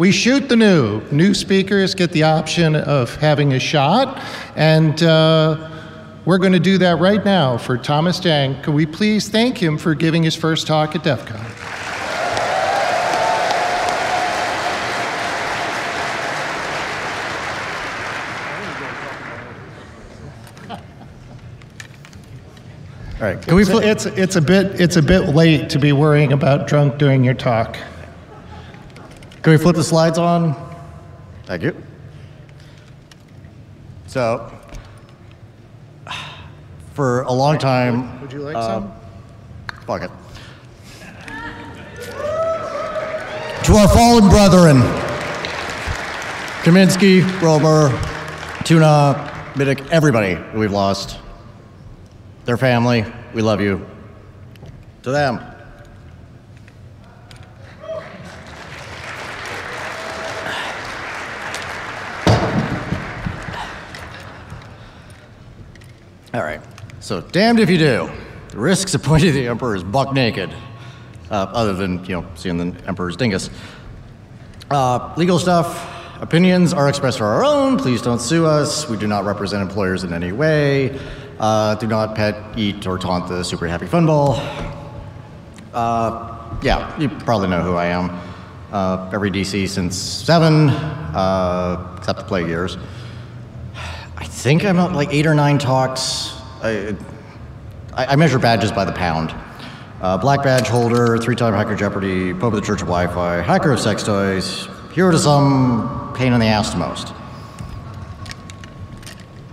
we shoot the new. New speakers get the option of having a shot, and uh, we're going to do that right now for Thomas Dang. Could we please thank him for giving his first talk at DEF CON? All right, can we It's, it's, it's a bit it's a bit late to be worrying about drunk during your talk. Can we flip the slides on? Thank you. So, for a long time, Would you like Um, fuck it. To our fallen brethren, Kaminsky, Romer, Tuna, Mitnick, everybody we've lost, their family, we love you. To them, All right. So, damned if you do. The risks of pointing the emperor is buck naked, uh, other than, you know, seeing the emperor's dingus. Uh, legal stuff. Opinions are expressed for our own. Please don't sue us. We do not represent employers in any way. Uh, do not pet, eat, or taunt the super happy fun ball. Uh, yeah, you probably know who I am. Uh, every DC since seven, uh, except the plague years. I think I'm at like eight or nine talks. I, I, I measure badges by the pound. Uh, black badge holder, three-time Hacker Jeopardy, Pope of the Church of Wi-Fi, hacker of sex toys, hero to some, pain in the ass to most.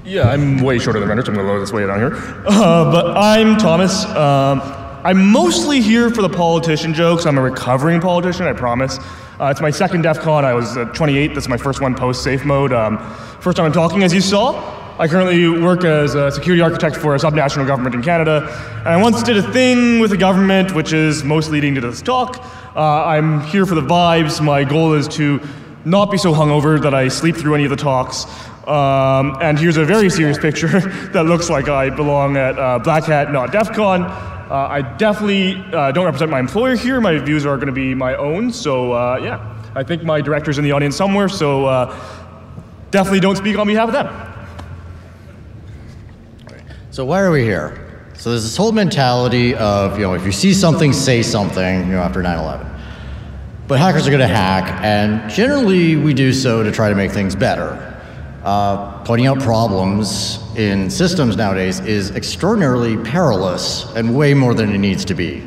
Yeah, I'm way shorter than Renner, so I'm gonna lower this way down here. Uh, but I'm Thomas. Um, I'm mostly here for the politician jokes. I'm a recovering politician, I promise. Uh, it's my second DEF CON. I was uh, 28. This is my first one post safe mode. Um, first time I'm talking, as you saw. I currently work as a security architect for a subnational government in Canada. And I once did a thing with the government, which is most leading to this talk. Uh, I'm here for the vibes. My goal is to not be so hungover that I sleep through any of the talks. Um, and here's a very serious picture that looks like I belong at uh, Black Hat, not DEF CON. Uh, I definitely uh, don't represent my employer here. My views are going to be my own. So, uh, yeah, I think my director's in the audience somewhere. So, uh, definitely don't speak on behalf of them. So why are we here? So there's this whole mentality of, you know, if you see something, say something, you know, after 9/11. But hackers are going to hack, and generally we do so to try to make things better. Uh, pointing out problems in systems nowadays is extraordinarily perilous and way more than it needs to be.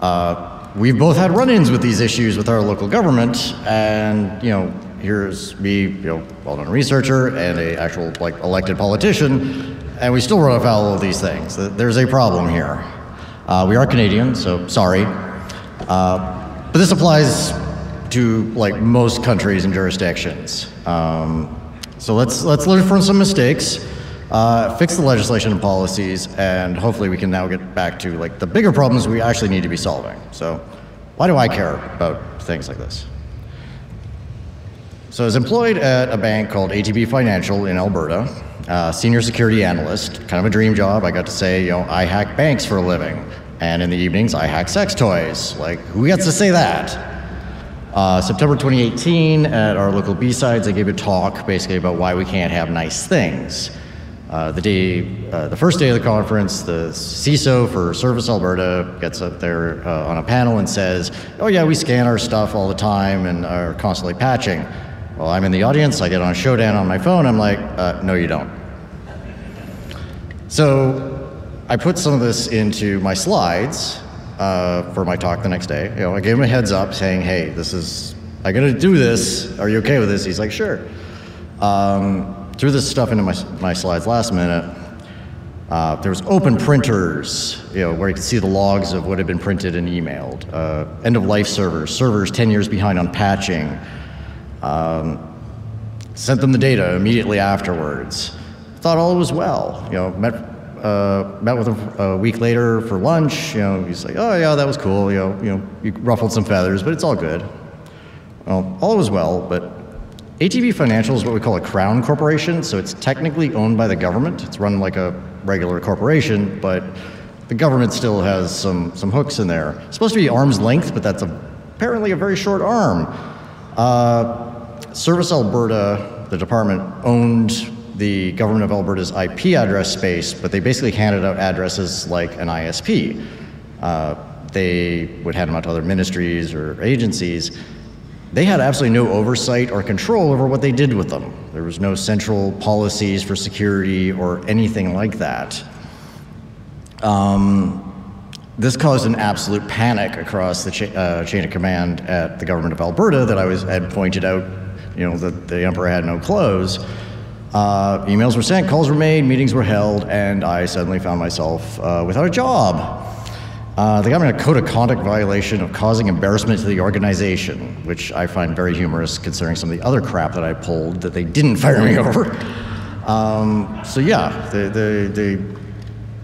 Uh, we've both had run-ins with these issues with our local government, and you know, here's me, you know, well-known researcher and a actual like elected politician, and we still run afoul of these things. There's a problem here. Uh, we are Canadian, so sorry, uh, but this applies to like most countries and jurisdictions. Um, so let's let's learn from some mistakes, uh, fix the legislation and policies, and hopefully we can now get back to like the bigger problems we actually need to be solving. So, why do I care about things like this? So I was employed at a bank called ATB Financial in Alberta, uh, senior security analyst, kind of a dream job. I got to say, you know, I hack banks for a living, and in the evenings I hack sex toys. Like, who gets to say that? Uh, September 2018, at our local B-Sides, I gave a talk basically about why we can't have nice things. Uh, the day, uh, the first day of the conference, the CISO for Service Alberta gets up there uh, on a panel and says, "Oh yeah, we scan our stuff all the time and are constantly patching." Well, I'm in the audience. I get on a Shodan on my phone. I'm like, uh, "No, you don't." So I put some of this into my slides uh, for my talk the next day. You know, I gave him a heads up saying, "Hey, this is I'm gonna do this. Are you okay with this?" He's like, "Sure." Um, threw this stuff into my, my slides last minute. Uh, there was open printers, you know, where you could see the logs of what had been printed and emailed. Uh, end of life servers, servers 10 years behind on patching. Um, sent them the data immediately afterwards. Thought all was well. You know, met uh, met with him a week later for lunch. You know, he's like, "Oh yeah, that was cool. You know, you know, you ruffled some feathers, but it's all good." Well, all was well, but ATB Financial is what we call a crown corporation, so it's technically owned by the government. It's run like a regular corporation, but the government still has some some hooks in there. It's supposed to be arm's length, but that's a, apparently a very short arm. Uh, Service Alberta, the department, owned the government of Alberta's IP address space, but they basically handed out addresses like an ISP. Uh, they would hand them out to other ministries or agencies. They had absolutely no oversight or control over what they did with them. There was no central policies for security or anything like that. Um, this caused an absolute panic across the cha uh, chain of command at the government of Alberta that I was had pointed out, you know, that the emperor had no clothes. Uh, emails were sent, calls were made, meetings were held, and I suddenly found myself uh, without a job. Uh, they got me a code of conduct violation of causing embarrassment to the organization, which I find very humorous considering some of the other crap that I pulled that they didn't fire me over. Um, so yeah, they, they, they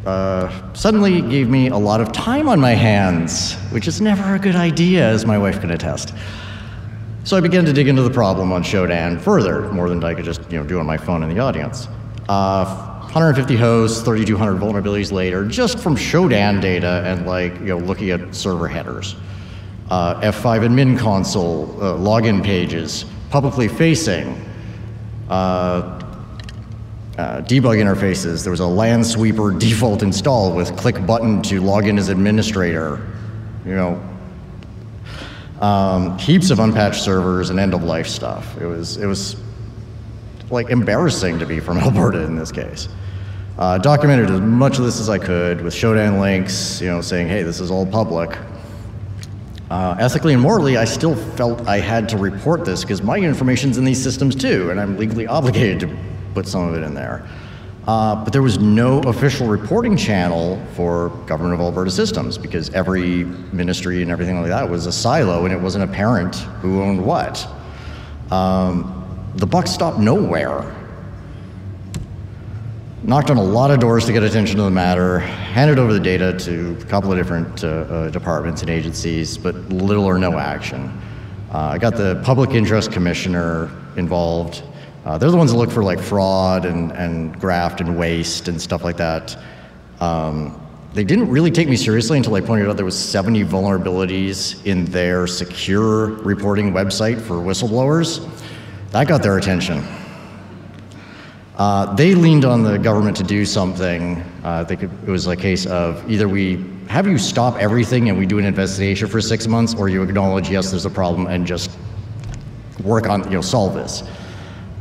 uh, suddenly gave me a lot of time on my hands, which is never a good idea, as my wife can attest. So I began to dig into the problem on Shodan further, more than I could just you know do on my phone in the audience. Uh, 150 hosts, 3,200 vulnerabilities later, just from Shodan data and like you know looking at server headers. Uh, F5 admin console, uh, login pages, publicly facing, uh, uh debug interfaces. There was a Lansweeper default install with click button to log in as administrator. You know, um, heaps of unpatched servers and end of life stuff. It was it was like embarrassing to be from Alberta in this case. Uh, documented as much of this as I could with Shodan links, you know, saying, hey, this is all public. Uh, ethically and morally, I still felt I had to report this because my information's in these systems too, and I'm legally obligated to put some of it in there. Uh, but there was no official reporting channel for Government of Alberta systems because every ministry and everything like that was a silo and it wasn't apparent who owned what. Um, the buck stopped nowhere knocked on a lot of doors to get attention to the matter, handed over the data to a couple of different uh, uh, departments and agencies, but little or no action. Uh, I got the public interest commissioner involved. Uh, they're the ones that look for like fraud and, and graft and waste and stuff like that. Um, they didn't really take me seriously until I pointed out there was 70 vulnerabilities in their secure reporting website for whistleblowers. That got their attention. Uh, they leaned on the government to do something. Uh, I think it was a case of either we have you stop everything and we do an investigation for six months, or you acknowledge yes, there's a problem and just work on you know solve this.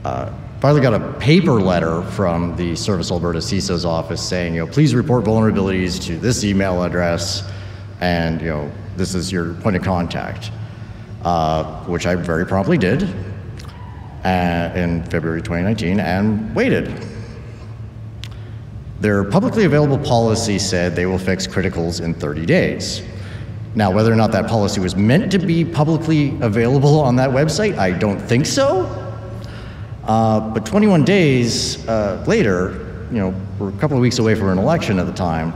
Uh, finally got a paper letter from the Service Alberta CISO's office saying you know please report vulnerabilities to this email address, and you know this is your point of contact, uh, which I very promptly did uh, in February 2019 and waited. Their publicly available policy said they will fix criticals in 30 days. Now, whether or not that policy was meant to be publicly available on that website, I don't think so. Uh, but 21 days uh, later, you know, we're a couple of weeks away from an election at the time.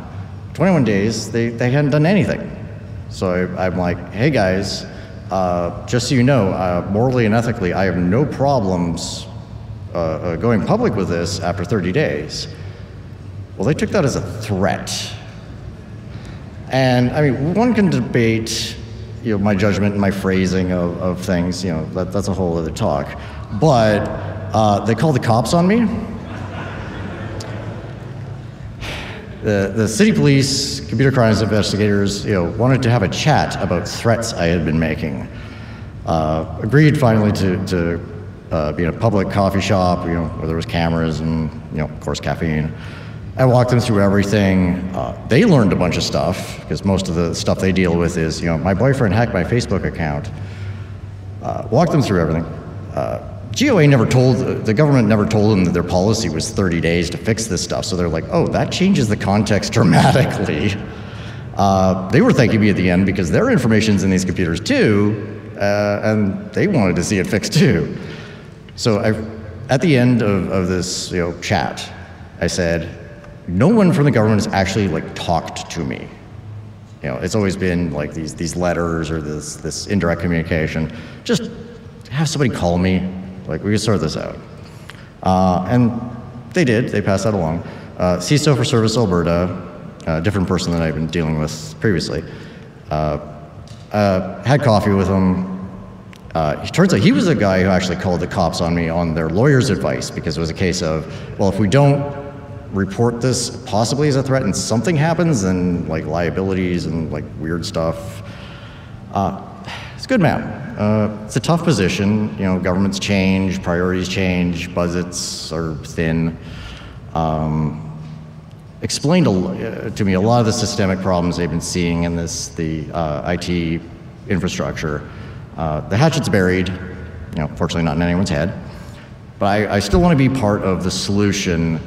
21 days, they, they hadn't done anything. So I, I'm like, hey guys, uh, just so you know, uh, morally and ethically, I have no problems uh, going public with this after 30 days. Well, they took that as a threat. And I mean, one can debate you know, my judgment and my phrasing of, of things, you know, that, that's a whole other talk. But uh, they called the cops on me. The, the city police, computer crimes investigators, you know, wanted to have a chat about threats I had been making. Uh, agreed finally to, to uh, be in a public coffee shop, you know, where there was cameras and, you know, of course, caffeine. I walked them through everything. Uh, they learned a bunch of stuff because most of the stuff they deal with is, you know, my boyfriend hacked my Facebook account. Uh, walked them through everything. Uh, GOA never told, the government never told them that their policy was 30 days to fix this stuff. So they're like, oh, that changes the context dramatically. Uh, they were thanking me at the end because their information's in these computers too, uh, and they wanted to see it fixed too. So I, at the end of, of this you know, chat, I said, no one from the government has actually like talked to me. You know, it's always been like these, these letters or this, this indirect communication. Just have somebody call me, like, we can sort this out. Uh, and they did, they passed that along. Uh, CISO for Service Alberta, a different person than I've been dealing with previously, uh, uh, had coffee with Uh, it turns out he was the guy who actually called the cops on me on their lawyer's advice because it was a case of, well, if we don't report this possibly as a threat and something happens, then like liabilities and like weird stuff. Uh, it's good, man. Uh, it's a tough position. You know, governments change, priorities change, budgets are thin. Um, explained a, uh, to me a lot of the systemic problems they've been seeing in this the uh, IT infrastructure. Uh, the hatchet's buried, you know, fortunately not in anyone's head, but I, I still want to be part of the solution.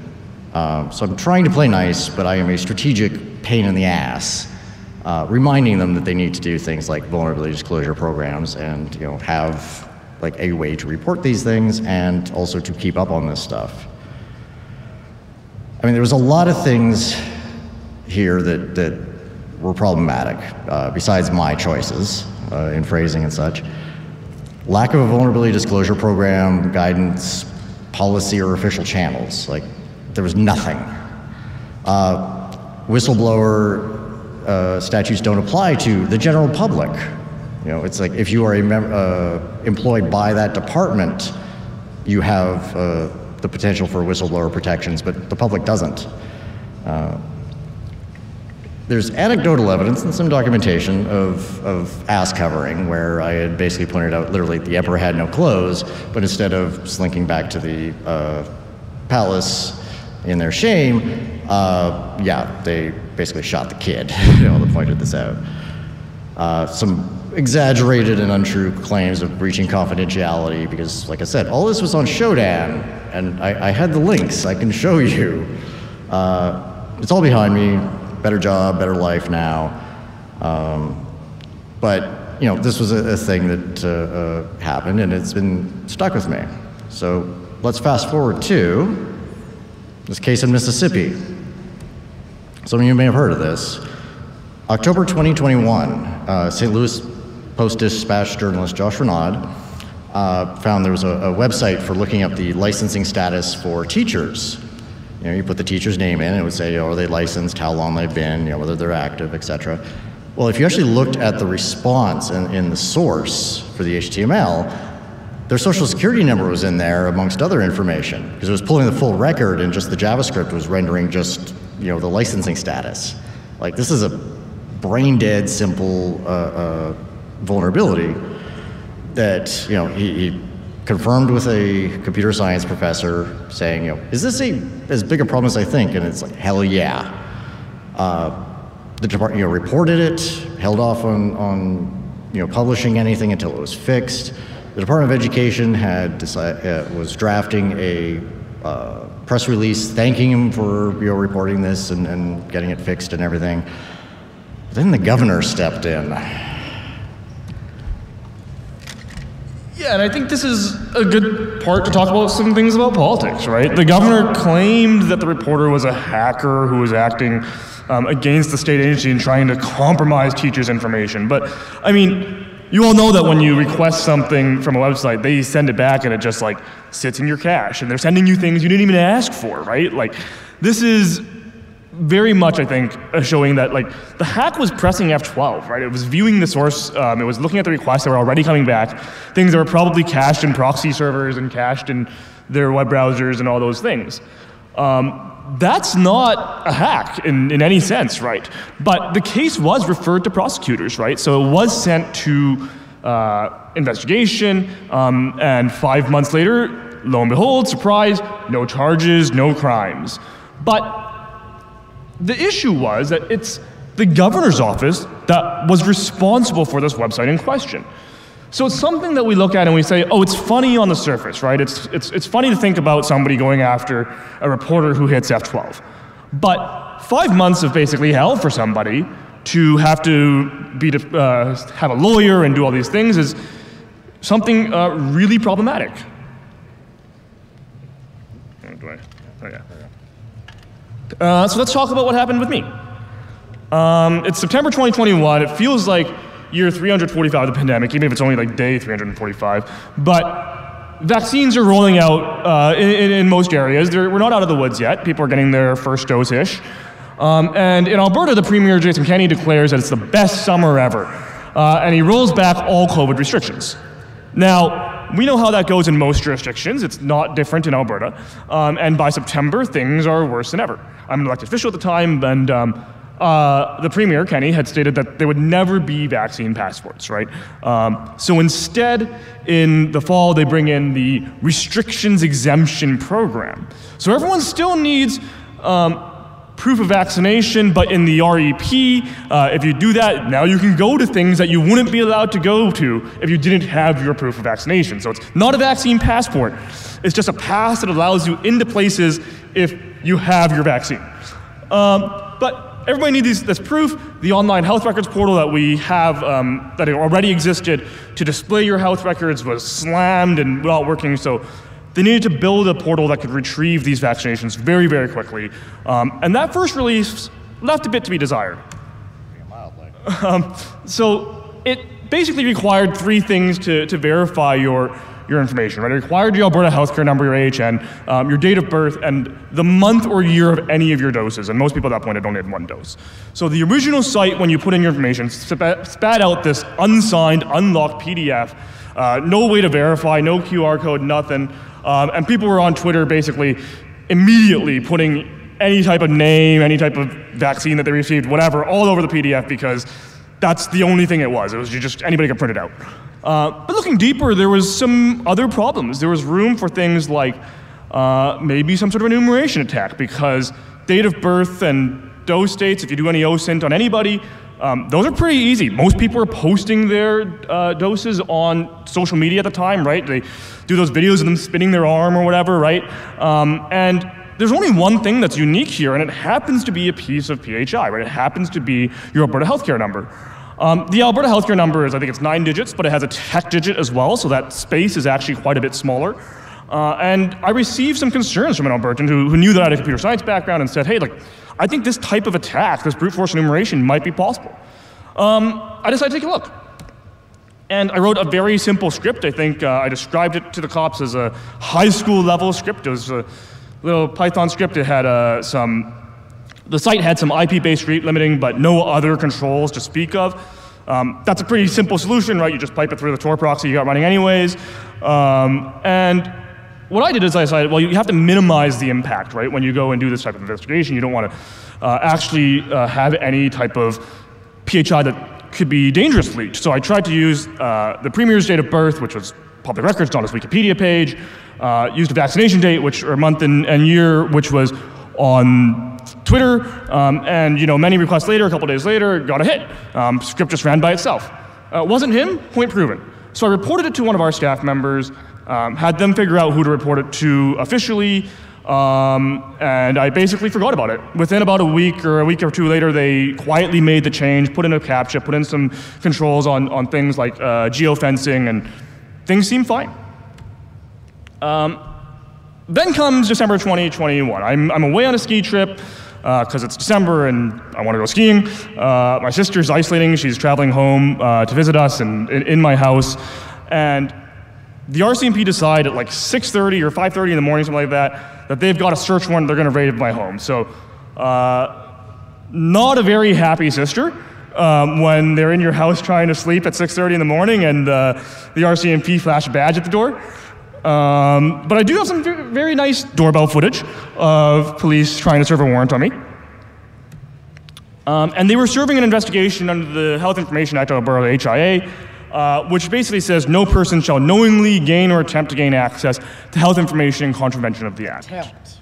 Uh, so I'm trying to play nice, but I am a strategic pain in the ass, uh, reminding them that they need to do things like vulnerability disclosure programs and you know have like a way to report these things and also to keep up on this stuff. I mean, there was a lot of things here that, that were problematic, uh, besides my choices uh, in phrasing and such. Lack of a vulnerability disclosure program, guidance, policy, or official channels. Like, there was nothing. Uh, whistleblower uh, statutes don't apply to the general public. You know, it's like if you are uh, employed by that department, you have uh, the potential for whistleblower protections, but the public doesn't. Uh, there's anecdotal evidence and some documentation of, of ass covering where I had basically pointed out literally the emperor had no clothes, but instead of slinking back to the uh, palace in their shame, uh, yeah, they basically shot the kid. you know, pointed this out. Uh, some exaggerated and untrue claims of breaching confidentiality because, like I said, all this was on Shodan, and I, I had the links. I can show you. Uh, it's all behind me. Better job, better life now. Um, but you know, this was a, a thing that uh, uh, happened, and it's been stuck with me. So let's fast forward to this case in Mississippi. Some of you may have heard of this. October 2021, uh, St. Louis Post-Dispatch journalist Josh Renaud uh, found there was a, a, website for looking up the licensing status for teachers. You know, you put the teacher's name in, it would say, oh, are they licensed, how long they've been, you know, whether they're active, etc. Well, if you actually looked at the response in, in the source for the HTML, their social security number was in there amongst other information because it was pulling the full record and just the JavaScript was rendering just, you know, the licensing status. Like, this is a brain dead, simple uh, uh, vulnerability that you know he, he, confirmed with a computer science professor saying, you know, is this a as big a problem as I think? And it's like, hell yeah. Uh, the department you know, reported it, held off on, on you know publishing anything until it was fixed. The Department of Education had decided, uh, was drafting a uh, press release thanking him for you know reporting this and, and getting it fixed and everything. Then the governor stepped in. Yeah, and I think this is a good part to talk about some things about politics, right? The governor claimed that the reporter was a hacker who was acting um, against the state agency and trying to compromise teachers' information. But, I mean, you all know that when you request something from a website, they send it back and it just like sits in your cache, and they're sending you things you didn't even ask for, right? Like, this is very much, I think, showing that like the hack was pressing F12, right? It was viewing the source, um, it was looking at the requests that were already coming back, things that were probably cached in proxy servers and cached in their web browsers and all those things. Um, that's not a hack in, in any sense, right? But the case was referred to prosecutors, right? So it was sent to uh, investigation, um, and five months later, lo and behold, surprise, no charges, no crimes. But the issue was that it's the governor's office that was responsible for this website in question. So it's something that we look at and we say, oh, it's funny on the surface, right? It's, it's, it's funny to think about somebody going after a reporter who hits F12. But five months of basically hell for somebody to have to be to, uh, have a lawyer and do all these things is something uh, really problematic. Oh. Uh, so let's talk about what happened with me. Um, it's September 2021. It feels like year 345 of the pandemic, even if it's only like day 345. But vaccines are rolling out uh, in, in, most areas. They're, we're not out of the woods yet. People are getting their first dose ish. Um, and in Alberta, the Premier Jason Kenney declares that it's the best summer ever. Uh, and he rolls back all COVID restrictions. Now, we know how that goes in most jurisdictions. It's not different in Alberta. Um, and by September, things are worse than ever. I'm an elected official at the time, and um, uh, the premier, Kenney, had stated that there would never be vaccine passports, right? Um, so instead, in the fall, they bring in the restrictions exemption program. So everyone still needs um, proof of vaccination, but in the REP, uh, if you do that, now you can go to things that you wouldn't be allowed to go to if you didn't have your proof of vaccination. So it's not a vaccine passport, it's just a pass that allows you into places if you have your vaccine. Um, but everybody needs this proof. The online health records portal that we have, um, that already existed to display your health records, was slammed and not working. So they needed to build a portal that could retrieve these vaccinations very, very quickly. Um, and that first release left a bit to be desired. Um, so it basically required three things to, to verify your, your information, right? It required your Alberta healthcare number, your AHN, um, your date of birth, and the month or year of any of your doses. And most people at that point had only had one dose. So the original site, when you put in your information, spat, out this unsigned, unlocked PDF. Uh, no way to verify, no QR code, nothing. Um, and people were on Twitter basically immediately putting any type of name, any type of vaccine that they received, whatever, all over the PDF because that's the only thing it was. It was just anybody could print it out. Uh, but looking deeper, there was some other problems. There was room for things like uh, maybe some sort of enumeration attack because date of birth and dose dates, if you do any OSINT on anybody, um, those are pretty easy. Most people are posting their uh, doses on social media at the time, right? They do those videos of them spinning their arm or whatever, right? Um, and there's only one thing that's unique here, and it happens to be a piece of PHI, right? It happens to be your Alberta healthcare number. Um, the Alberta healthcare number is, I think it's nine digits, but it has a check digit as well, so that space is actually quite a bit smaller. Uh, and I received some concerns from an Albertan who, who knew that I had a computer science background and said, hey, like, I think this type of attack, this brute force enumeration, might be possible. Um, I decided to take a look. And I wrote a very simple script. I think uh, I described it to the cops as a high school level script. It was a little Python script. It had uh, some, the site had some IP based rate limiting, but no other controls to speak of. Um, that's a pretty simple solution, right? You just pipe it through the Tor proxy you got running anyways. Um, and what I did is I decided, well, you have to minimize the impact, right? When you go and do this type of investigation, you don't want to uh, actually uh, have any type of PHI that could be dangerous leaked. So I tried to use uh, the premier's date of birth, which was public records on his Wikipedia page, uh, used a vaccination date, which or month and, and year, which was on Twitter, um, and you know many requests later, a couple days later, got a hit. Um, script just ran by itself. Uh, wasn't him. Point proven. So I reported it to one of our staff members um, had them figure out who to report it to officially, um, and I basically forgot about it. Within about a week or a week or two later, they quietly made the change, put in a CAPTCHA, put in some controls on, on things like uh, geofencing, and things seemed fine. Um, then comes December 2021. I'm, I'm away on a ski trip because uh, it's December and I want to go skiing. Uh, my sister's isolating. She's traveling home uh, to visit us and in, my house. And the RCMP decide at like 6.30 or 5.30 in the morning, something like that, that they've got a search warrant, they're going to raid my home. So uh, not a very happy sister um, when they're in your house trying to sleep at 6.30 in the morning and uh, the RCMP flash badge at the door. Um, but I do have some very nice doorbell footage of police trying to serve a warrant on me. Um, and they were serving an investigation under the Health Information Act of Alberta, HIA, uh, which basically says no person shall knowingly gain or attempt to gain access to health information in contravention of the Act. Attempt.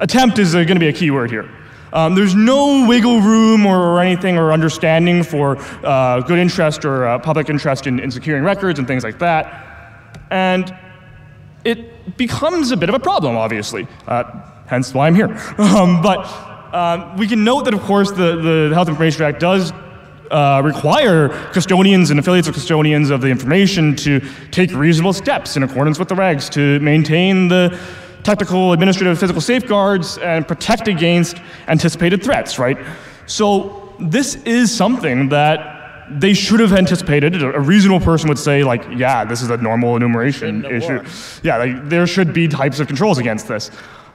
Attempt is uh, going to be a key word here. Um, there's no wiggle room or, or anything or understanding for uh, good interest or uh, public interest in, in securing records and things like that. And it becomes a bit of a problem, obviously, uh, hence why I'm here. Um, but um, we can note that, of course, the, the Health Information Act does uh, require custodians and affiliates of custodians of the information to take reasonable steps in accordance with the regs to maintain the technical, administrative, physical safeguards and protect against anticipated threats, right? So this is something that they should have anticipated. A reasonable person would say, like, yeah, this is a normal enumeration issue. Yeah, like, there should be types of controls against this.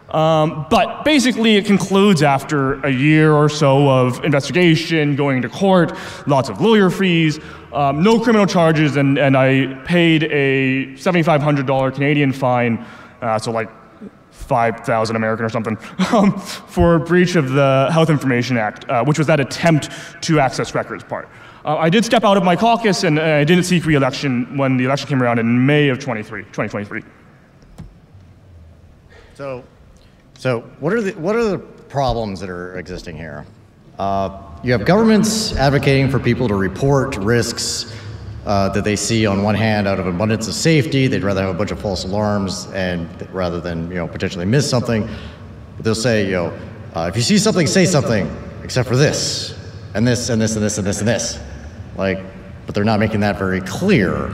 Um, but basically, it concludes after a year or so of investigation, going to court, lots of lawyer fees. Um, no criminal charges, and, and I paid a $7,500 Canadian fine, uh, so like 5,000 American or something, um, for breach of the Health Information Act, uh, which was that attempt to access records part. Uh, I did step out of my caucus and uh, I didn't seek re-election when the election came around in May of 23, 2023. So, so what are the what are the problems that are existing here? Uh, you have governments advocating for people to report risks uh, that they see on one hand out of abundance of safety. They'd rather have a bunch of false alarms and rather than you know potentially miss something. But they'll say, you know, uh, if you see something, say something, except for this and this and this and this and this and this. Like, but they're not making that very clear.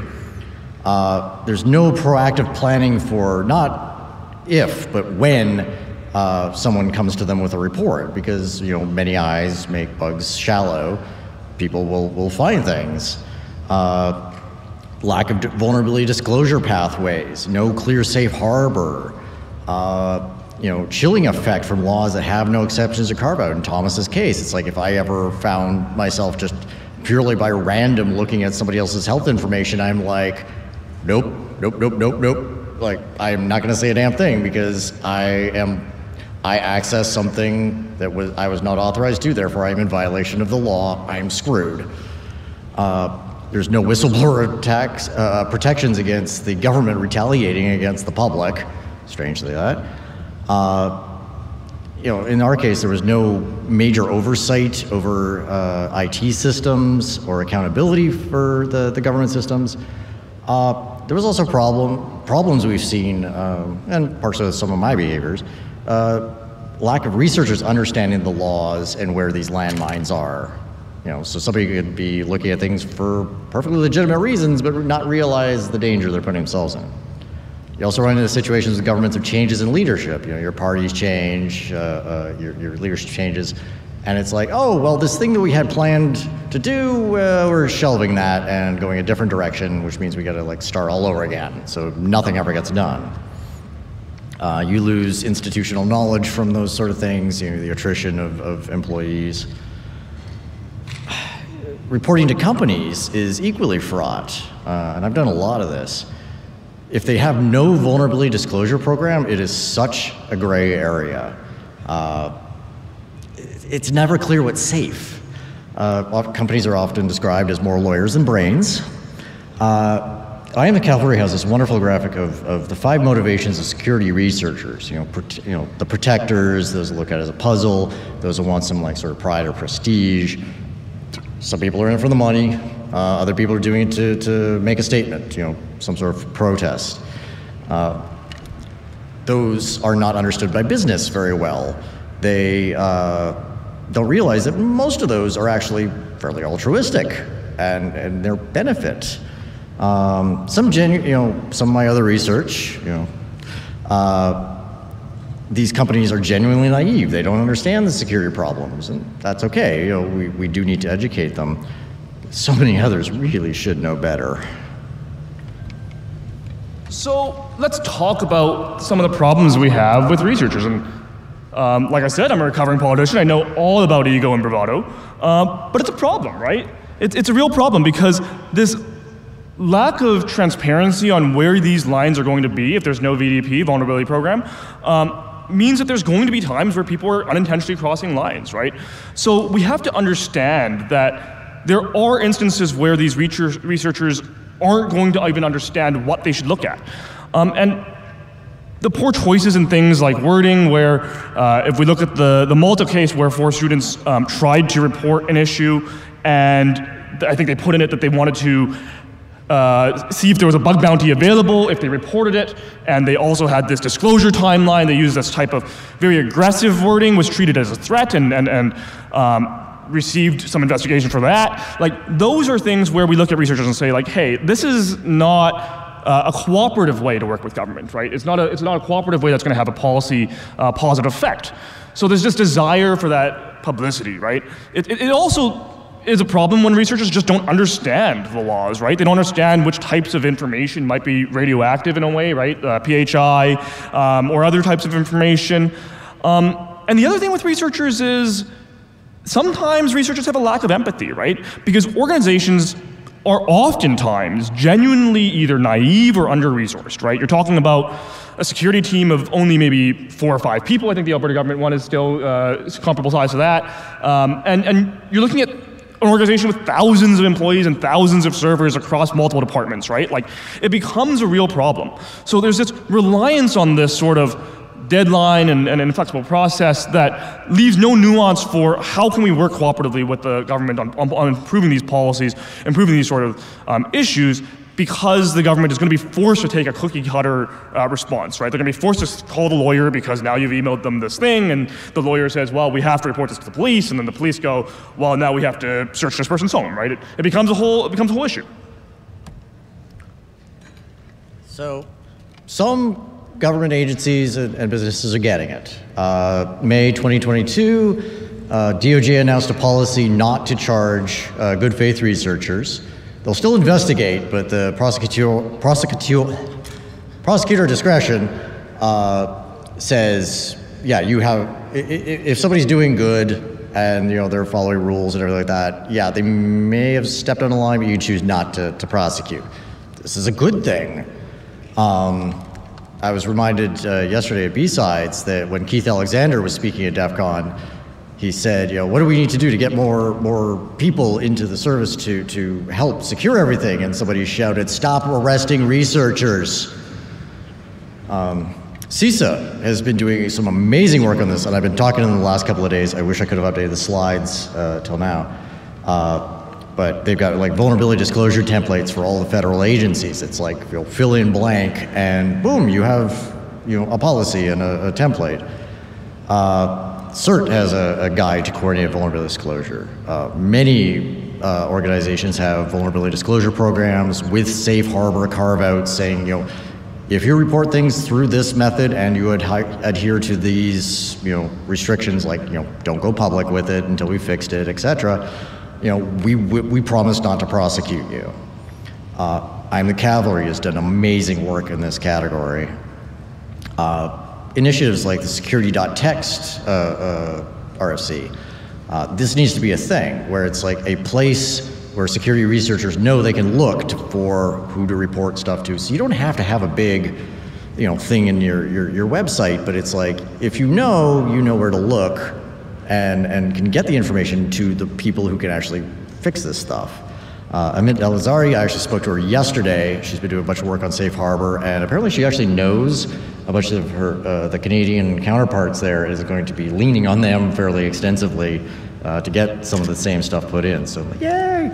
Uh, there's no proactive planning for not if, but when uh, someone comes to them with a report, because you know many eyes make bugs shallow. People will will find things. Uh, lack of vulnerability disclosure pathways, no clear safe harbor. Uh, you know, chilling effect from laws that have no exceptions to carve out. In Thomas's case, it's like if I ever found myself just purely by random looking at somebody else's health information, I'm like, nope, nope, nope, nope, nope like I'm not going to say a damn thing because I am I access something that was I was not authorized to. Therefore, I'm in violation of the law. I'm screwed. Uh, there's no whistleblower attacks, uh, protections against the government retaliating against the public. Strangely, that. Uh, you know, in our case, there was no major oversight over uh, IT systems or accountability for the, the government systems. Uh, there was also problem problems we've seen, um, and partially with some of my behaviors, uh, lack of researchers understanding the laws and where these landmines are. You know, so somebody could be looking at things for perfectly legitimate reasons, but not realize the danger they're putting themselves in. You also run into situations with governments of changes in leadership. You know, your parties change, uh, uh, your, your leadership changes, and it's like, oh, well, this thing that we had planned to do, uh, we're shelving that and going a different direction, which means we got to like start all over again. So nothing ever gets done. Uh, you lose institutional knowledge from those sort of things, you know, the attrition of, of employees. Reporting to companies is equally fraught, uh, and I've done a lot of this. If they have no vulnerability disclosure program, it is such a gray area. Uh, it's never clear what's safe. Uh, companies are often described as more lawyers than brains. Uh, I am the Cavalry has this wonderful graphic of, of the five motivations of security researchers. You know, you know, the protectors, those who look at it as a puzzle, those who want some like sort of pride or prestige. Some people are in it for the money. Uh, other people are doing it to, to make a statement. You know, some sort of protest. Uh, those are not understood by business very well. They uh, don't realize that most of those are actually fairly altruistic and, and their benefit. Um, some genu- you know, some of my other research, you know, uh, these companies are genuinely naive. They don't understand the security problems, and that's okay. You know, we, we do need to educate them. So many others really should know better. So let's talk about some of the problems we have with researchers. And um, like I said, I'm a recovering politician. I know all about ego and bravado. Uh, but it's a problem, right? It's, it's a real problem because this lack of transparency on where these lines are going to be if there's no VDP, vulnerability program, um, means that there's going to be times where people are unintentionally crossing lines, right? So we have to understand that there are instances where these researchers aren't going to even understand what they should look at. Um, and the poor choices in things like wording, where uh, if we look at the, the Malta case where four students um, tried to report an issue, and I think they put in it that they wanted to uh, see if there was a bug bounty available, if they reported it, and they also had this disclosure timeline. They used this type of very aggressive wording, was treated as a threat, and, and, and um, received some investigation for that. Like, those are things where we look at researchers and say, like, hey, this is not uh, a cooperative way to work with government, right? It's not a, it's not a cooperative way that's going to have a policy uh, positive effect. So there's this desire for that publicity, right? It, it, it, also is a problem when researchers just don't understand the laws, right? They don't understand which types of information might be radioactive in a way, right? Uh, PHI um, or other types of information. Um, and the other thing with researchers is sometimes researchers have a lack of empathy, right? Because organizations are oftentimes genuinely either naive or under resourced, right? You're talking about a security team of only maybe four or five people. I think the Alberta government one is still uh, comparable size to that. Um, and, and you're looking at an organization with thousands of employees and thousands of servers across multiple departments, right? Like, it becomes a real problem. So there's this reliance on this sort of deadline and, and an inflexible process that leaves no nuance for how can we work cooperatively with the government on, on, on improving these policies, improving these sort of um, issues, because the government is going to be forced to take a cookie cutter uh, response, right? They're going to be forced to call the lawyer because now you've emailed them this thing, and the lawyer says, well, we have to report this to the police, and then the police go, well, now we have to search this person's home, right? It, it becomes a whole, it becomes a whole issue. So, some government agencies and, and businesses are getting it. Uh, May 2022, uh, DOJ announced a policy not to charge uh, good faith researchers. They'll still investigate, but the prosecutor, prosecutor, prosecutor discretion uh, says, yeah, you have, if somebody's doing good and you know they're following rules and everything like that, yeah, they may have stepped on a line, but you choose not to, to prosecute. This is a good thing. Um, I was reminded uh, yesterday at B-Sides that when Keith Alexander was speaking at DEF CON, he said, you know, what do we need to do to get more more people into the service to to help secure everything? And somebody shouted, "Stop arresting researchers." Um, CISA has been doing some amazing work on this, and I've been talking them the last couple of days. I wish I could have updated the slides uh, till now. Uh, but they've got like vulnerability disclosure templates for all the federal agencies. It's like you know, fill in blank, and boom, you have you know a policy and a, a template. Uh, CERT has a, a, guide to coordinate vulnerability disclosure. Uh, many uh, organizations have vulnerability disclosure programs with safe harbor carve-outs saying, you know, if you report things through this method and you adhere to these, you know, restrictions like, you know, don't go public with it until we fixed it, et cetera, you know, we, we, we promise not to prosecute you. Uh, I'm the Cavalry has done amazing work in this category. Uh, initiatives like the security.txt uh, uh, RFC, uh, this needs to be a thing where it's like a place where security researchers know they can look to, for who to report stuff to. So you don't have to have a big, you know, thing in your, your, your website, but it's like if you know, you know where to look and, and can get the information to the people who can actually fix this stuff. Uh, Amit Elazari, I actually spoke to her yesterday. She's been doing a bunch of work on Safe Harbor, and apparently she actually knows a bunch of her uh, the Canadian counterparts there is going to be leaning on them fairly extensively uh, to get some of the same stuff put in. So, like, yay!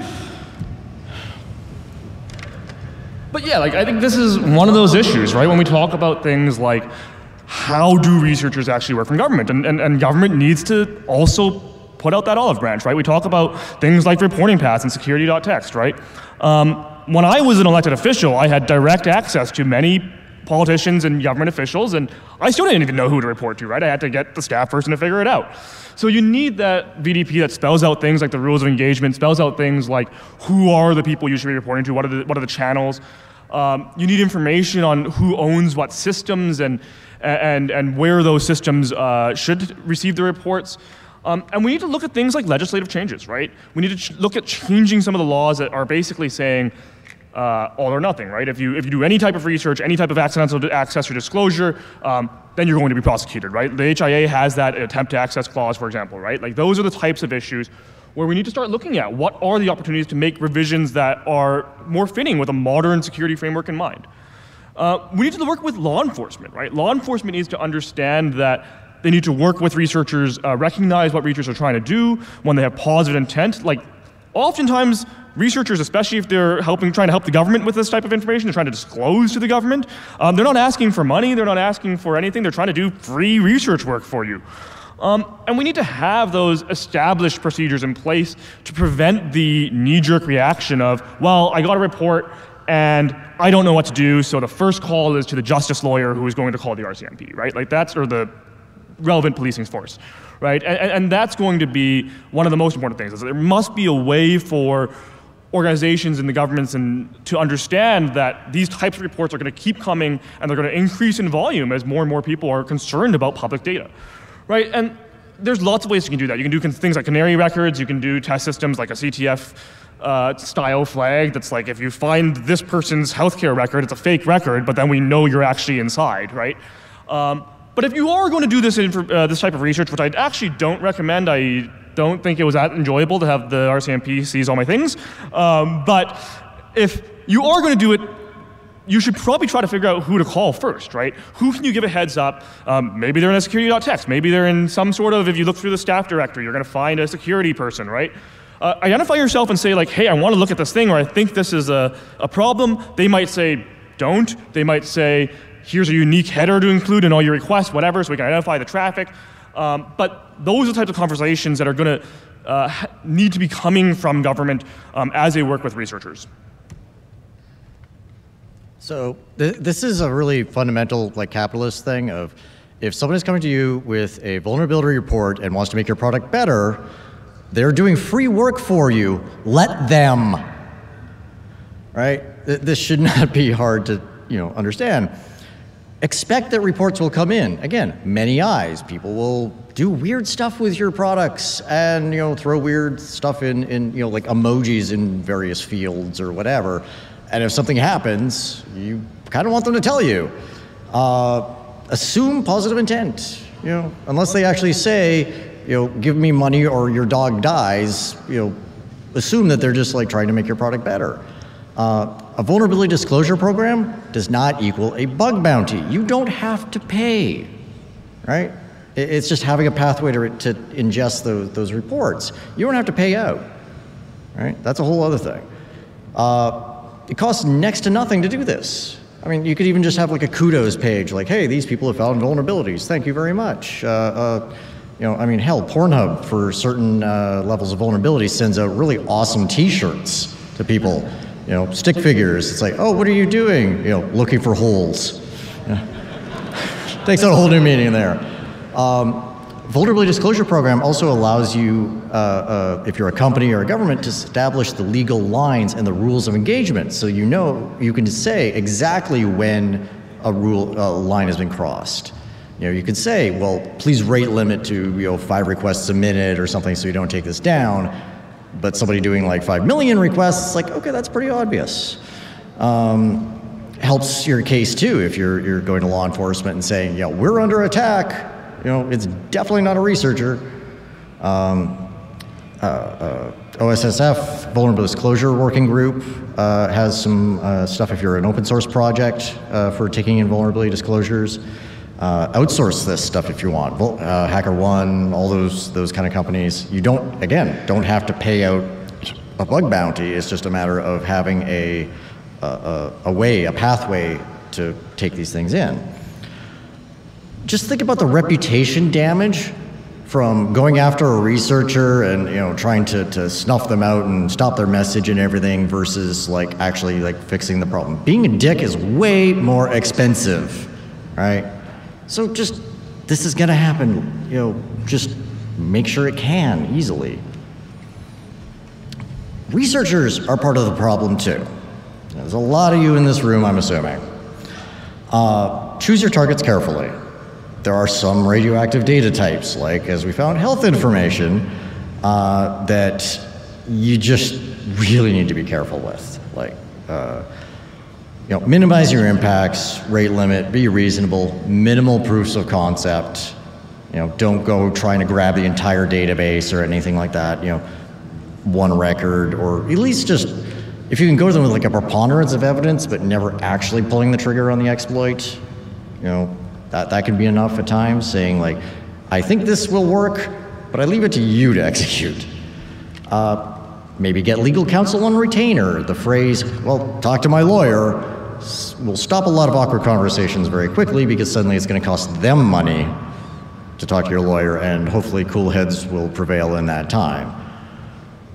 But yeah, like I think this is one of those issues, right? When we talk about things like how do researchers actually work from government? And, and, and government needs to also put out that olive branch, right? We talk about things like reporting paths and security.txt, right? Um, when I was an elected official, I had direct access to many politicians and government officials, and I still didn't even know who to report to, right? I had to get the staff person to figure it out. So you need that VDP that spells out things like the rules of engagement, spells out things like who are the people you should be reporting to, what are the, what are the channels. Um, you need information on who owns what systems and, and, and where those systems uh, should receive the reports. Um, and we need to look at things like legislative changes, right? We need to look at changing some of the laws that are basically saying uh, all or nothing, right? If you, if you do any type of research, any type of accidental access or disclosure, um, then you're going to be prosecuted, right? The HIA has that attempt to access clause, for example, right? Like those are the types of issues where we need to start looking at what are the opportunities to make revisions that are more fitting with a modern security framework in mind. Uh, we need to work with law enforcement, right? Law enforcement needs to understand that they need to work with researchers, uh, recognize what researchers are trying to do when they have positive intent. Like, oftentimes, researchers, especially if they're helping, trying to help the government with this type of information, they're trying to disclose to the government. Um, they're not asking for money, they're not asking for anything, they're trying to do free research work for you. Um, and we need to have those established procedures in place to prevent the knee jerk reaction of, well, I got a report and I don't know what to do, so the first call is to the justice lawyer who is going to call the RCMP, right? Like that's, or the relevant policing force, right? And, and that's going to be one of the most important things. Is there must be a way for organizations and the governments and to understand that these types of reports are going to keep coming and they're going to increase in volume as more and more people are concerned about public data, right? And there's lots of ways you can do that. You can do things like canary records. You can do test systems like a CTF uh, style flag that's like if you find this person's healthcare record, it's a fake record, but then we know you're actually inside, right? Um, but if you are going to do this, uh, this type of research, which I actually don't recommend, I don't think it was that enjoyable to have the RCMP seize all my things. Um, but if you are going to do it, you should probably try to figure out who to call first, right? Who can you give a heads up? Um, maybe they're in a security.txt. Maybe they're in some sort of, if you look through the staff directory, you're going to find a security person, right? Uh, identify yourself and say, like, hey, I want to look at this thing, or I think this is a, a problem. They might say, don't. They might say, here's a unique header to include in all your requests, whatever, so we can identify the traffic. Um, but those are the types of conversations that are going to uh, need to be coming from government um, as they work with researchers. So th- this is a really fundamental, like capitalist thing of if someone is coming to you with a vulnerability report and wants to make your product better, they're doing free work for you. Let them. Right? This should not be hard to, you know, understand. Expect that reports will come in. Again, many eyes. People will do weird stuff with your products and, you know, throw weird stuff in, in you know, like emojis in various fields or whatever. And if something happens, you kind of want them to tell you. Uh, assume positive intent, you know, unless they actually say, you know, give me money or your dog dies, you know, assume that they're just like trying to make your product better. Uh, a vulnerability disclosure program does not equal a bug bounty. You don't have to pay, right? It's just having a pathway to, to ingest those, those reports. You don't have to pay out, right? That's a whole other thing. Uh, it costs next to nothing to do this. I mean, you could even just have like a kudos page, like, hey, these people have found vulnerabilities. Thank you very much. Uh, uh, you know, I mean, hell, Pornhub for certain uh, levels of vulnerability sends out really awesome T-shirts to people. You know, stick figures. It's like, oh, what are you doing? You know, looking for holes. Takes on a whole new meaning there. Um, vulnerability disclosure program also allows you, uh, uh, if you're a company or a government, to establish the legal lines and the rules of engagement. So you know you can say exactly when a rule uh, line has been crossed. You know, you could say, well, please rate limit to you know five requests a minute or something, so you don't take this down. But somebody doing like five million requests, like, okay, that's pretty obvious. Um, helps your case too if you're you're going to law enforcement and saying, know, we're under attack. You know, it's definitely not a researcher. Um, uh, uh, OSSF, Vulnerable Disclosure Working Group, uh, has some uh, stuff if you're an open source project uh, for taking in vulnerability disclosures. Uh, outsource this stuff if you want. Uh, HackerOne, all those those kind of companies. You don't again don't have to pay out a bug bounty. It's just a matter of having a a, a, a way, a pathway to take these things in just think about the reputation damage from going after a researcher and you know trying to, to snuff them out and stop their message and everything versus like actually like fixing the problem being a dick is way more expensive right so just this is going to happen you know just make sure it can easily. Researchers are part of the problem too. There's a lot of you in this room i'm assuming. Uh, choose your targets carefully. There are some radioactive data types, like as we found health information, uh, that you just really need to be careful with. Like, uh, you know, minimize your impacts, rate limit, be reasonable, minimal proofs of concept. You know, don't go trying to grab the entire database or anything like that. You know, one record, or at least just if you can go to them with like a preponderance of evidence, but never actually pulling the trigger on the exploit. You know, that, that can be enough at times, saying like, I think this will work, but I leave it to you to execute. Uh, maybe get legal counsel on retainer. The phrase, well, talk to my lawyer, will stop a lot of awkward conversations very quickly because suddenly it's going to cost them money to talk to your lawyer, and hopefully cool heads will prevail in that time.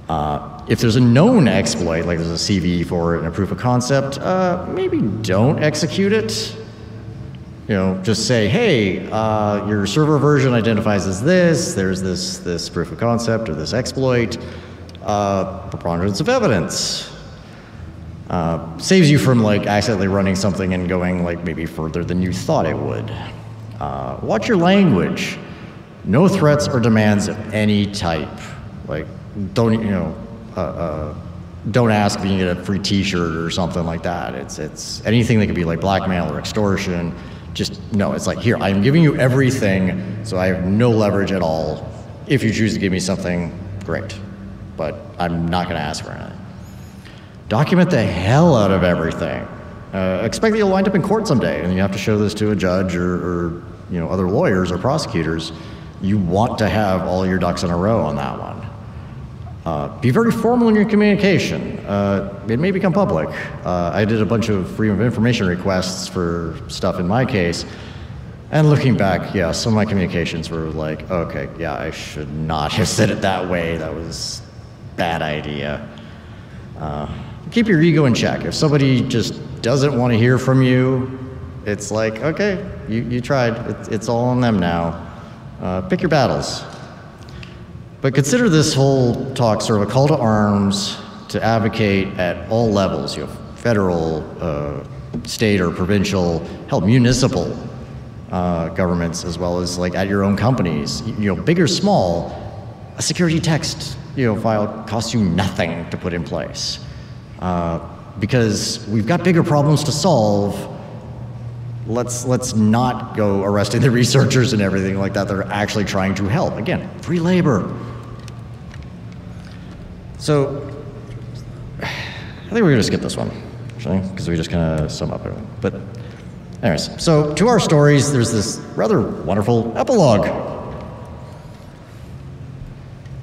Uh, if there's a known exploit, like there's a CV for it and a proof of concept, uh, maybe don't execute it. You know, just say, hey, uh, your server version identifies as this, there's this, this proof of concept or this exploit, uh, preponderance of evidence. Uh, saves you from like accidentally running something and going like maybe further than you thought it would. Uh, watch your language. No threats or demands of any type. Like, don't, you know, uh, uh, don't ask if you can get a free T-shirt or something like that. It's it's anything that could be like blackmail or extortion. Just no. It's like here, I am giving you everything, so I have no leverage at all. If you choose to give me something, great, but I'm not going to ask for anything. Document the hell out of everything. Uh, expect that you'll wind up in court someday, and you have to show this to a judge or, or you know other lawyers or prosecutors. You want to have all your ducks in a row on that one. Uh, be very formal in your communication. Uh, it may become public. Uh, I did a bunch of freedom of information requests for stuff in my case, and looking back, yeah, some of my communications were like, okay, yeah, I should not have said it that way. That was bad idea. Uh, keep your ego in check. If somebody just doesn't want to hear from you, it's like, okay, you, you tried. It's, it's all on them now. Uh, pick your battles. But consider this whole talk sort of a call to arms to advocate at all levels, you know, federal, uh, state or provincial, hell, municipal uh, governments, as well as like at your own companies, you know, big or small, a security text, you know, file costs you nothing to put in place. Uh, because we've got bigger problems to solve let's let's not go arresting the researchers and everything like that They're actually trying to help. Again, free labor. So I think we're gonna skip this one, actually, because we just kind of sum up everything. But anyways, so to our stories, there's this rather wonderful epilogue.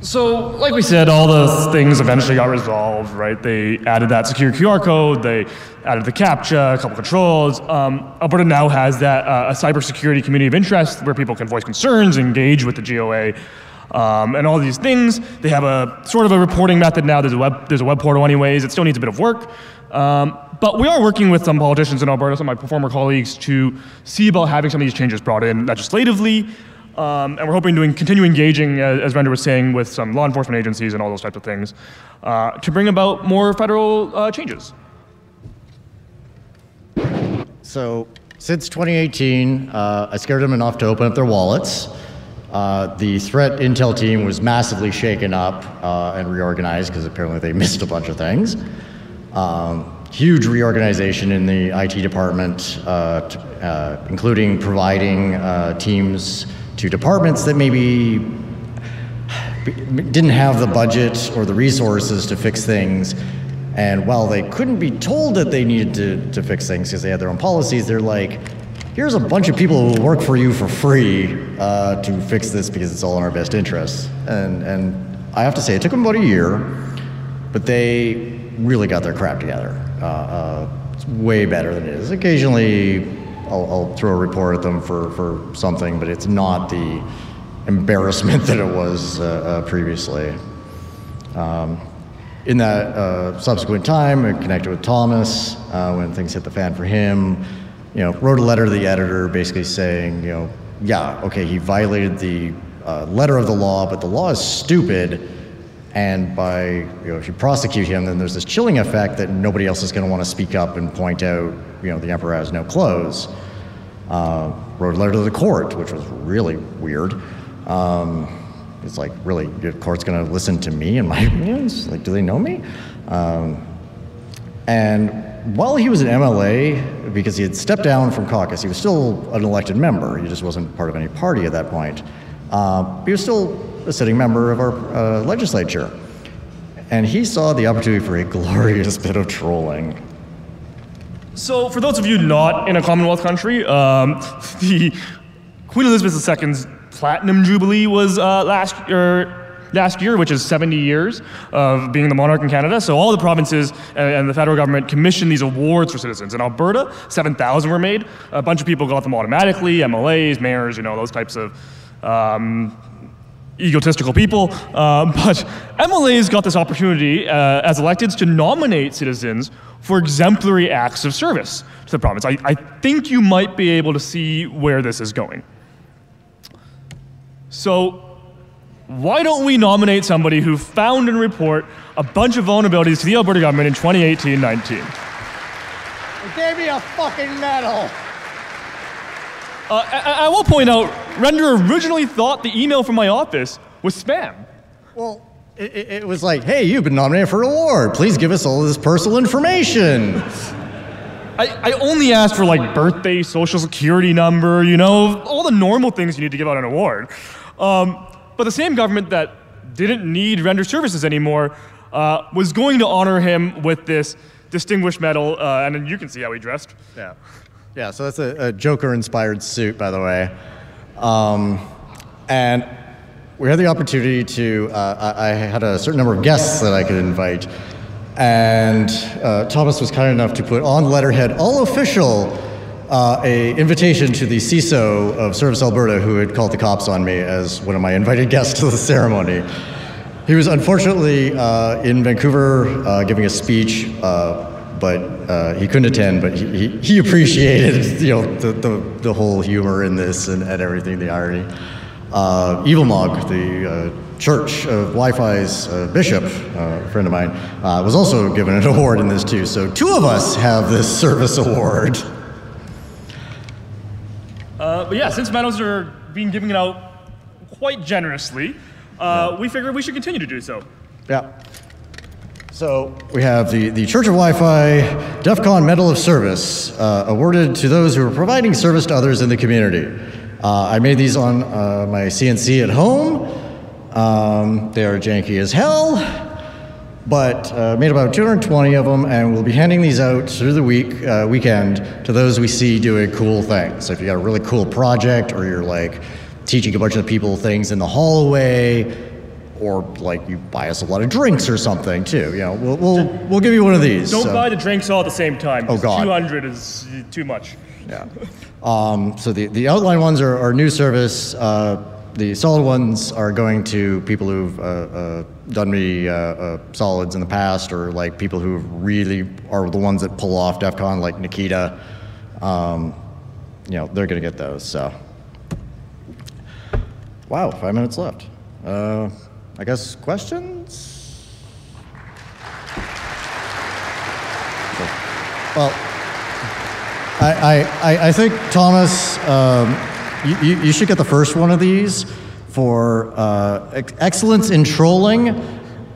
So, like we said, all those things eventually got resolved, right? They added that secure QR code, they added the CAPTCHA, a couple controls. Um, Alberta now has that uh, a cybersecurity community of interest where people can voice concerns, engage with the GOA, um, and all these things. They have a sort of a reporting method now. There's a web, there's a web portal, anyways. It still needs a bit of work. Um, but we are working with some politicians in Alberta, some of my former colleagues, to see about having some of these changes brought in legislatively. Um, and we're hoping to continue engaging, as, as Render was saying, with some law enforcement agencies and all those types of things uh, to bring about more federal uh, changes. So, since 2018, uh, I scared them enough to open up their wallets. Uh, the threat intel team was massively shaken up uh, and reorganized because apparently they missed a bunch of things. Um, huge reorganization in the IT department, uh, uh, including providing uh, teams to departments that maybe didn't have the budget or the resources to fix things. And while they couldn't be told that they needed to, to fix things because they had their own policies, they're like, here's a bunch of people who will work for you for free uh, to fix this because it's all in our best interests. And, and I have to say, it took them about a year, but they really got their crap together. Uh, uh, it's way better than it is. Occasionally, I'll, I'll throw a report at them for, for something, but it's not the embarrassment that it was uh, uh, previously. Um, in that uh, subsequent time, I connected with Thomas uh, when things hit the fan for him. You know, wrote a letter to the editor, basically saying, you know, yeah, okay, he violated the uh, letter of the law, but the law is stupid. And by, you know, if you prosecute him, then there's this chilling effect that nobody else is going to want to speak up and point out, you know, the emperor has no clothes. Uh, wrote a letter to the court, which was really weird. Um, it's like, really, the court's going to listen to me and my opinions? Like, do they know me? Um, and while he was an MLA, because he had stepped down from caucus, he was still an elected member. He just wasn't part of any party at that point. Uh, he was still a sitting member of our uh, legislature. And he saw the opportunity for a glorious bit of trolling. So, for those of you not in a Commonwealth country, um, the Queen Elizabeth II's Platinum Jubilee was uh, last year, last year, which is 70 years of being the monarch in Canada. So all the provinces and, and the federal government commissioned these awards for citizens. In Alberta, 7,000 were made. A bunch of people got them automatically, MLAs, mayors, you know, those types of um, egotistical people. Uh, but MLAs got this opportunity uh, as electeds to nominate citizens for exemplary acts of service to the province. I, I think you might be able to see where this is going. So, why don't we nominate somebody who found and report a bunch of vulnerabilities to the Alberta government in 2018 19? They gave me a fucking medal. Uh, I, I will point out, Render originally thought the email from my office was spam. Well, It, it- was like, hey, you've been nominated for an award. Please give us all this personal information. I, I only asked for like birthday, social security number, you know, all the normal things you need to give out an award. Um, but the same government that didn't need render services anymore uh, was going to honor him with this distinguished medal, uh, and then you can see how he dressed. Yeah. Yeah, so that's a, a Joker inspired suit, by the way. Um, and we had the opportunity to, uh, I, I had a certain number of guests that I could invite. And uh, Thomas was kind enough to put on letterhead, all official, uh, a invitation to the CISO of Service Alberta, who had called the cops on me as one of my invited guests to the ceremony. He was unfortunately uh, in Vancouver uh, giving a speech, uh, but uh, he couldn't attend. But he, he, he appreciated, you know, the, the, the whole humor in this and, and everything, the irony. Uh, Evil Mog, the uh, Church of Wi-Fi's uh, bishop, uh, a friend of mine, uh, was also given an award in this too. So two of us have this service award. Uh, but yeah, since medals are being given out quite generously, uh, we figured we should continue to do so. Yeah. So we have the, the Church of Wi-Fi DEF CON Medal of Service uh, awarded to those who are providing service to others in the community. Uh, I made these on uh, my CNC at home. Um, they are janky as hell, but uh, made about 220 of them, and we'll be handing these out through the week uh, weekend to those we see doing cool things. So if you got a really cool project, or you're like teaching a bunch of people things in the hallway, or like you buy us a lot of drinks or something too. You know, we'll we'll, we'll give you one of these. Don't so- buy the drinks all at the same time. Oh, God. 200 is uh, too much. Yeah. Um, so the, the outline ones are, are new service. Uh, the solid ones are going to people who've uh, uh, done me uh, uh, solids in the past, or like people who really are the ones that pull off DEF CON, like Nikita. Um, you know, they're going to get those. So, wow, five minutes left. I guess questions. Well, I, I, I- think, Thomas, um, you, you you should get the first one of these for uh, ex- excellence in trolling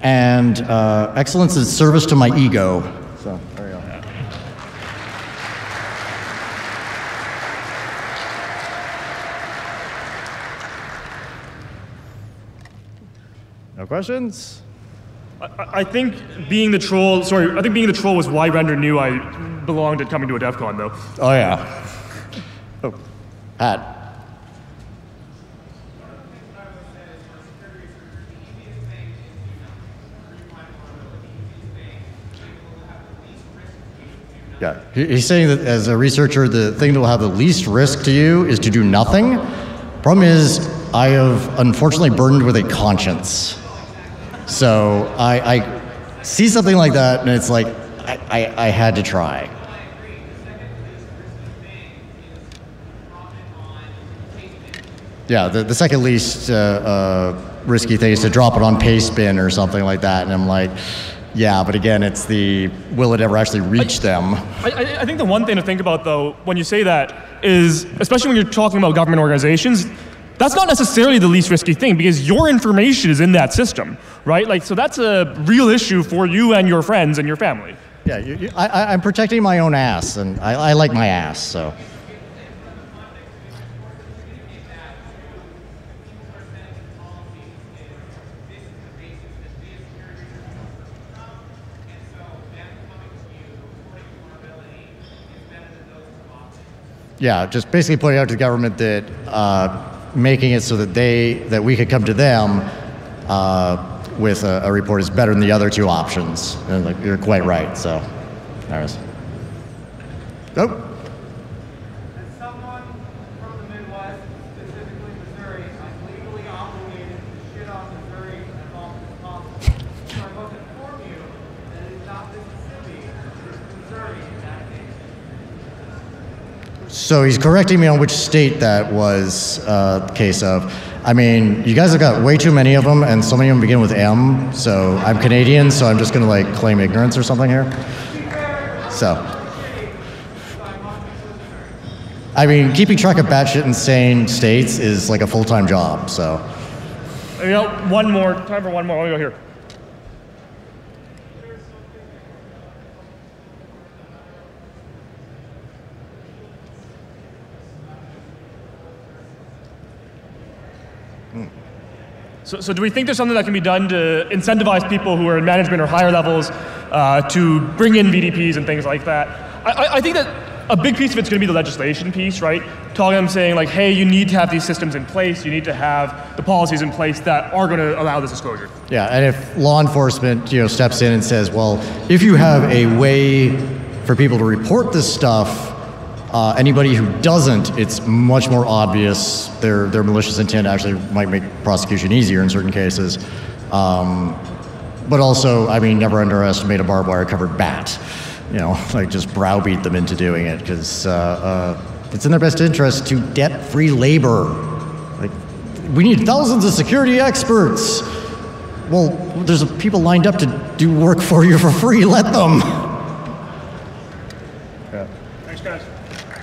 and uh, excellence in service to my ego. So, there you go. No questions? I, I think being the troll, sorry, I think being the troll was why Render knew I belonged at coming to a DEF CON, though. Oh, yeah. Oh, Pat. Yeah, he's saying that as a researcher, the thing that will have the least risk to you is to do nothing. Problem is, I have unfortunately burdened with a conscience. So I, I see something like that, and it's like, I, I, I had to try. Yeah, the, the second least uh, uh, risky thing is to drop it on Pastebin or something like that. And I'm like, yeah, but again, it's the will it ever actually reach them? I, I, I think the one thing to think about, though, when you say that, is especially when you're talking about government organizations, that's not necessarily the least risky thing because your information is in that system, right? Like, so that's a real issue for you and your friends and your family. Yeah, you, you, I, I'm protecting my own ass, and I, I like my ass, so. Yeah, just basically pointing out to the government that uh, making it so that they that we could come to them uh, with a, a report is better than the other two options. And like, you're quite right. So, there's. Oh, As someone from the Midwest, specifically Missouri, I'm legally obligated to shit on Missouri as often as possible. So I must inform you that it is not Mississippi, it is Missouri in that case. so he's correcting me on which state that was uh, the case of. I mean, you guys have got way too many of them, and so many of them begin with M. So I'm Canadian, so I'm just gonna like claim ignorance or something here. So. I mean, keeping track of batshit insane states is like a full-time job. So. You know, one more, time for one more. Let me go here. So, so do we think there's something that can be done to incentivize people who are in management or higher levels uh, to bring in VDPs and things like that? I, I, think that a big piece of it's going to be the legislation piece, right? Talking them saying like, hey, you need to have these systems in place. You need to have the policies in place that are going to allow this disclosure. Yeah, and if law enforcement, you know, steps in and says, well, if you have a way for people to report this stuff, uh, anybody who doesn't, it's much more obvious their their malicious intent actually might make prosecution easier in certain cases. Um, but also, I mean, never underestimate a barbed wire covered bat. You know, like just browbeat them into doing it because uh, uh, it's in their best interest to debt free labor. Like, we need thousands of security experts. Well, there's people lined up to do work for you for free. Let them. Thanks, guys. There you go.